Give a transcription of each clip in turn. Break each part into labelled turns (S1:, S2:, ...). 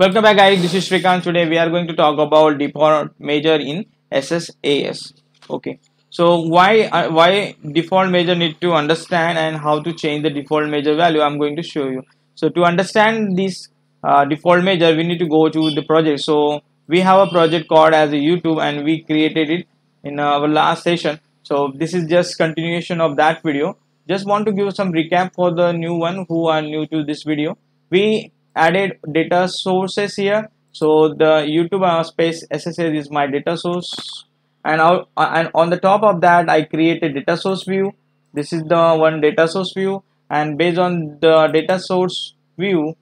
S1: Welcome back guys, this is Shrikant. Today we are going to talk about default measure in SSAS. Okay, so why uh, why default measure need to understand and how to change the default measure value I'm going to show you. So to understand this uh, default measure we need to go to the project. So we have a project called as a YouTube and we created it in our last session. So this is just continuation of that video. Just want to give some recap for the new one who are new to this video. We added data sources here. So the youtube uh, space sss is my data source. And, out, uh, and on the top of that i created data source view. This is the one data source view. And based on the data source view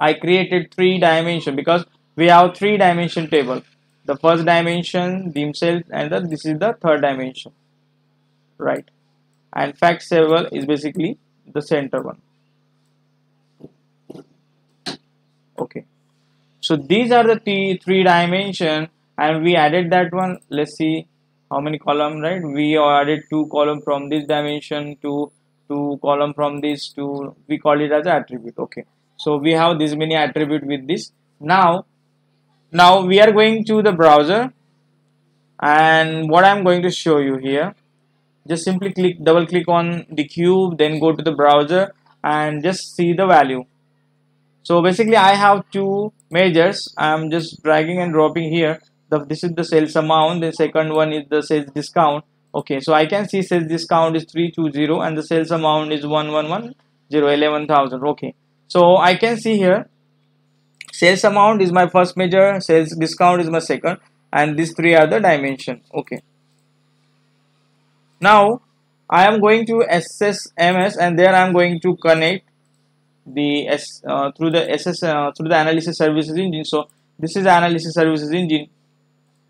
S1: i created three dimension because we have three dimension table. The first dimension themselves and the, this is the third dimension. Right. And fact table is basically the center one okay. So these are the three, three dimension and we added that one. Let's see how many column right? We added two column from this dimension to two column from this to we call it as attribute. Okay. So we have this many attribute with this. Now now we are going to the browser and what i'm going to show you here just simply click double click on the cube then go to the browser and just see the value so basically I have two measures I'm just dragging and dropping here. The, this is the sales amount. The second one is the sales discount. Okay so I can see sales discount is 320 and the sales amount is 1110 11000 okay so I can see here sales amount is my first measure sales discount is my second and these three are the dimension. Okay. Now I am going to SSMS and there I am going to connect the S uh, through the SS uh, through the analysis services engine. So this is analysis services engine.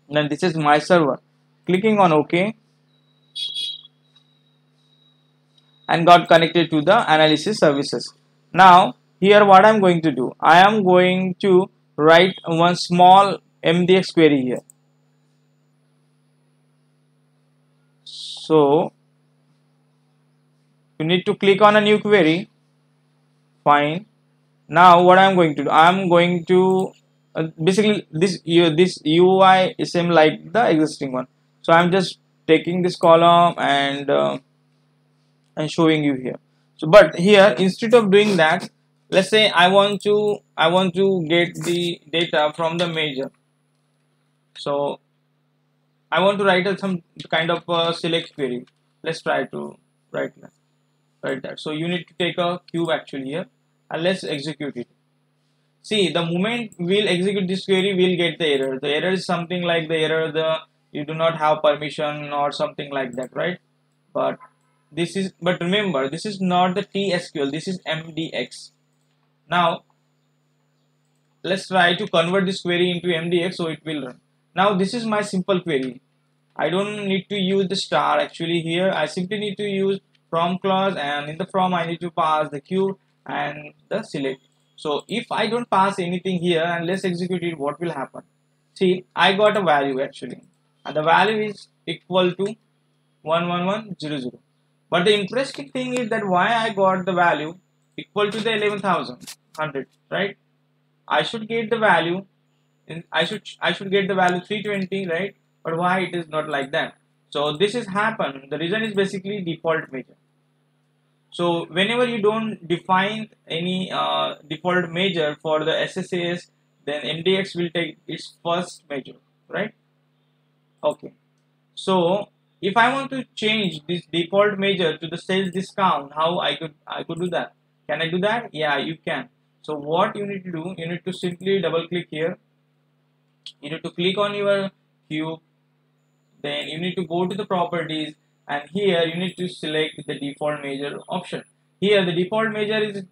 S1: Then this is my server. Clicking on OK and got connected to the analysis services. Now here what I'm going to do, I am going to write one small MDX query here. So you need to click on a new query fine. Now what i'm going to do i'm going to uh, basically this you this ui is same like the existing one. So i'm just taking this column and uh, and showing you here. So but here instead of doing that let's say i want to i want to get the data from the major. So i want to write some kind of select query let's try to write that there so you need to take a cube actually here and let's execute it. See the moment we'll execute this query we'll get the error. The error is something like the error the you do not have permission or something like that right? But this is but remember this is not the tsql this is mdx now let's try to convert this query into mdx so it will run. Now this is my simple query. I don't need to use the star actually here. I simply need to use from clause and in the from I need to pass the cube and the select. So if I don't pass anything here and let's execute it what will happen? See I got a value actually. And the value is equal to 11100 but the interesting thing is that why I got the value equal to the 11100 right? I should get the value I should I should get the value 320 right? But why it is not like that? So this is happen the reason is basically default measure so whenever you don't define any uh, default measure for the SSAS, then MDX will take its first measure, right? Okay. So if I want to change this default measure to the sales discount, how I could I could do that? Can I do that? Yeah, you can. So what you need to do, you need to simply double click here. You need to click on your cube. Then you need to go to the properties and here you need to select the default measure option. Here the default measure is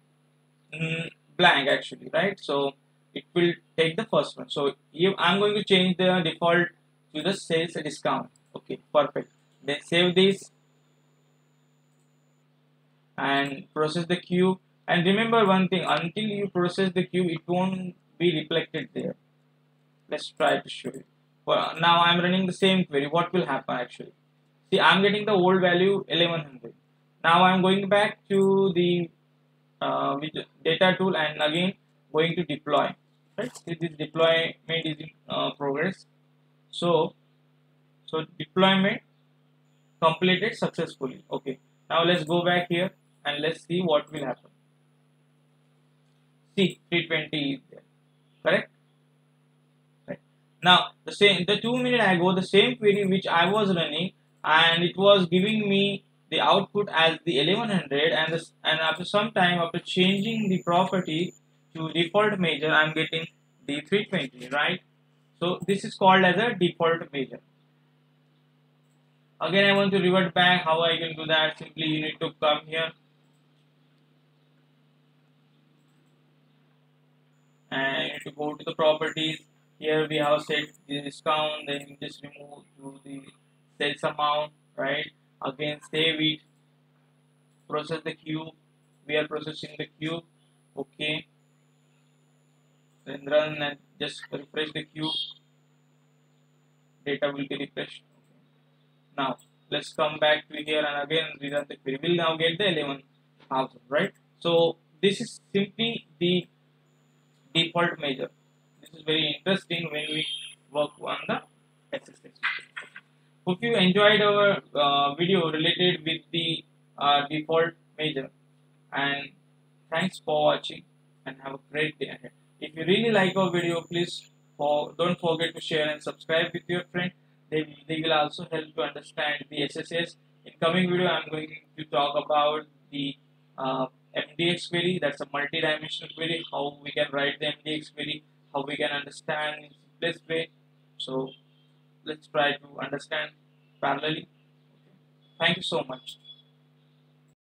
S1: mm, blank actually right? So it will take the first one. So if i'm going to change the default to the sales discount. Okay perfect. Then save this. And process the cube and remember one thing until you process the cube it won't be reflected there. Let's try to show you. Well now i'm running the same query. What will happen actually See, I'm getting the old value 1100. Now I'm going back to the uh, data tool and again going to deploy. right? This deployment is in uh, progress. So so deployment completed successfully. Okay. Now let's go back here and let's see what will happen. See 320 is there. Correct? Right. Now the same the two minute ago the same query which i was running and it was giving me the output as the 1100 and this, and after some time after changing the property to default measure i'm getting the 320 right? So this is called as a default measure. Again I want to revert back how I can do that. Simply you need to come here. And you need to go to the properties. Here we have set the discount then you just remove to the sales amount right again save it process the cube we are processing the cube okay then run and just refresh the cube data will be refreshed now let's come back to here and again rerun the query. We'll now get the 11,000, right? So this is simply the default measure. This is very interesting when we work on the SSAS. Hope you enjoyed our uh, video related with the uh, default measure and thanks for watching and have a great day ahead. If you really like our video, please for, don't forget to share and subscribe with your friend they, they will also help to understand the SSAS. In coming video, I'm going to talk about the uh, MDX query. That's a multi-dimensional query. How we can write the MDX query. How we can understand simplest way. So let's try to understand parallelly. Thank you so much.